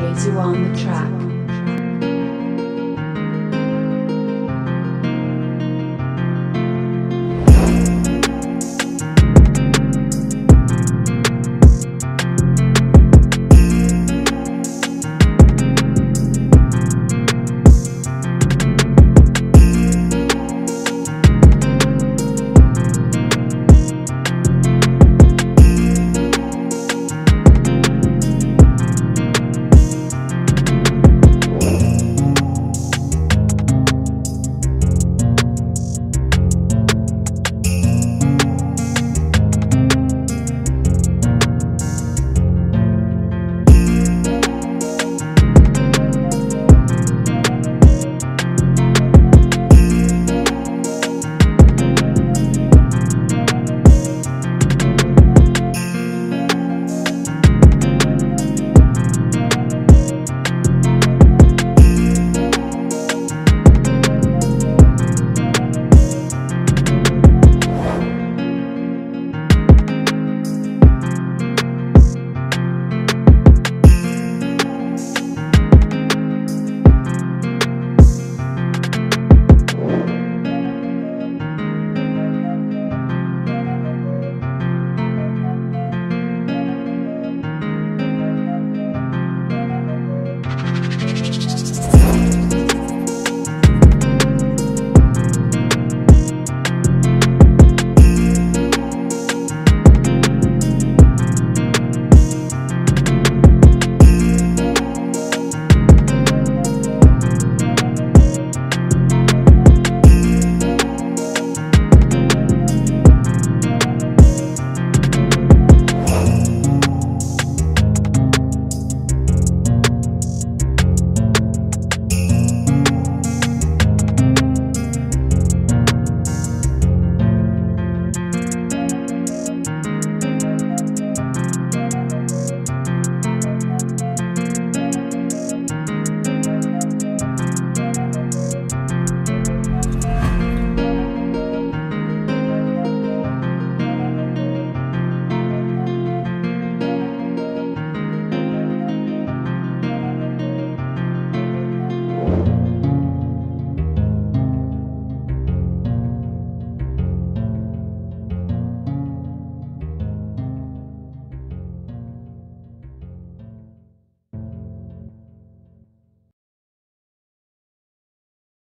Crazy on the track.